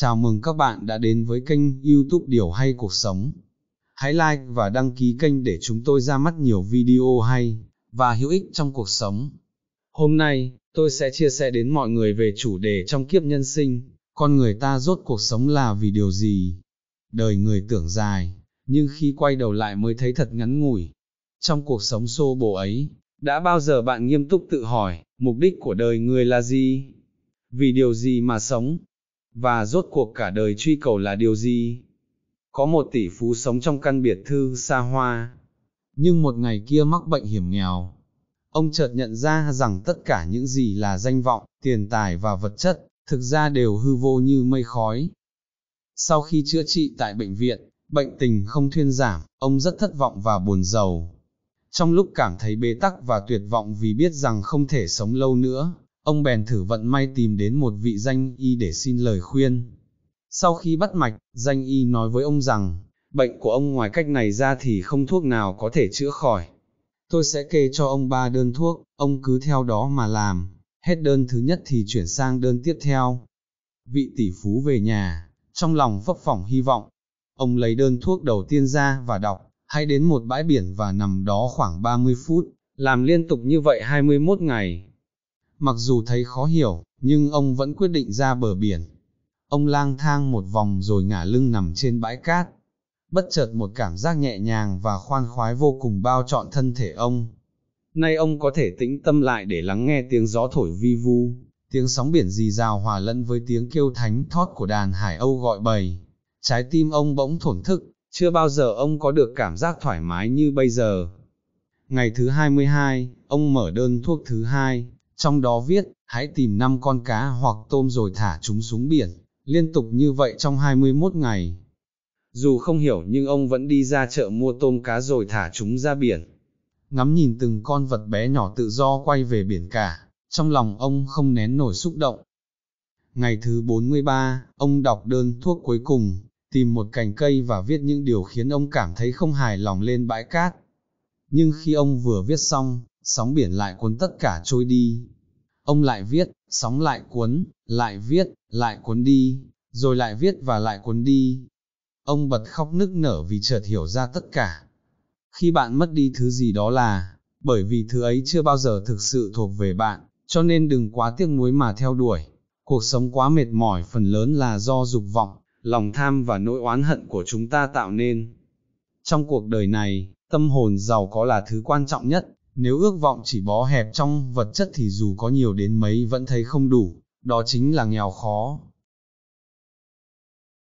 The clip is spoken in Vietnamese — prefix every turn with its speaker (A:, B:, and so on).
A: Chào mừng các bạn đã đến với kênh youtube Điều hay Cuộc Sống. Hãy like và đăng ký kênh để chúng tôi ra mắt nhiều video hay và hữu ích trong cuộc sống. Hôm nay, tôi sẽ chia sẻ đến mọi người về chủ đề trong kiếp nhân sinh, con người ta rốt cuộc sống là vì điều gì? Đời người tưởng dài, nhưng khi quay đầu lại mới thấy thật ngắn ngủi. Trong cuộc sống xô bồ ấy, đã bao giờ bạn nghiêm túc tự hỏi, mục đích của đời người là gì? Vì điều gì mà sống? Và rốt cuộc cả đời truy cầu là điều gì? Có một tỷ phú sống trong căn biệt thư xa hoa, nhưng một ngày kia mắc bệnh hiểm nghèo. Ông chợt nhận ra rằng tất cả những gì là danh vọng, tiền tài và vật chất, thực ra đều hư vô như mây khói. Sau khi chữa trị tại bệnh viện, bệnh tình không thuyên giảm, ông rất thất vọng và buồn giàu. Trong lúc cảm thấy bế tắc và tuyệt vọng vì biết rằng không thể sống lâu nữa, ông bèn thử vận may tìm đến một vị danh y để xin lời khuyên. Sau khi bắt mạch, danh y nói với ông rằng, bệnh của ông ngoài cách này ra thì không thuốc nào có thể chữa khỏi. Tôi sẽ kê cho ông ba đơn thuốc, ông cứ theo đó mà làm, hết đơn thứ nhất thì chuyển sang đơn tiếp theo. Vị tỷ phú về nhà, trong lòng phấp phỏng hy vọng, ông lấy đơn thuốc đầu tiên ra và đọc, hãy đến một bãi biển và nằm đó khoảng 30 phút, làm liên tục như vậy 21 ngày, Mặc dù thấy khó hiểu, nhưng ông vẫn quyết định ra bờ biển. Ông lang thang một vòng rồi ngả lưng nằm trên bãi cát. Bất chợt một cảm giác nhẹ nhàng và khoan khoái vô cùng bao trọn thân thể ông. Nay ông có thể tĩnh tâm lại để lắng nghe tiếng gió thổi vi vu, tiếng sóng biển rì rào hòa lẫn với tiếng kêu thánh thót của đàn hải âu gọi bầy. Trái tim ông bỗng thổn thức, chưa bao giờ ông có được cảm giác thoải mái như bây giờ. Ngày thứ 22, ông mở đơn thuốc thứ hai, trong đó viết, hãy tìm 5 con cá hoặc tôm rồi thả chúng xuống biển, liên tục như vậy trong 21 ngày. Dù không hiểu nhưng ông vẫn đi ra chợ mua tôm cá rồi thả chúng ra biển. Ngắm nhìn từng con vật bé nhỏ tự do quay về biển cả, trong lòng ông không nén nổi xúc động. Ngày thứ 43, ông đọc đơn thuốc cuối cùng, tìm một cành cây và viết những điều khiến ông cảm thấy không hài lòng lên bãi cát. Nhưng khi ông vừa viết xong, sóng biển lại cuốn tất cả trôi đi. Ông lại viết, sóng lại cuốn, lại viết, lại cuốn đi, rồi lại viết và lại cuốn đi. Ông bật khóc nức nở vì chợt hiểu ra tất cả. Khi bạn mất đi thứ gì đó là, bởi vì thứ ấy chưa bao giờ thực sự thuộc về bạn, cho nên đừng quá tiếc nuối mà theo đuổi. Cuộc sống quá mệt mỏi phần lớn là do dục vọng, lòng tham và nỗi oán hận của chúng ta tạo nên. Trong cuộc đời này, tâm hồn giàu có là thứ quan trọng nhất, nếu ước vọng chỉ bó hẹp trong vật chất thì dù có nhiều đến mấy vẫn thấy không đủ, đó chính là nghèo khó.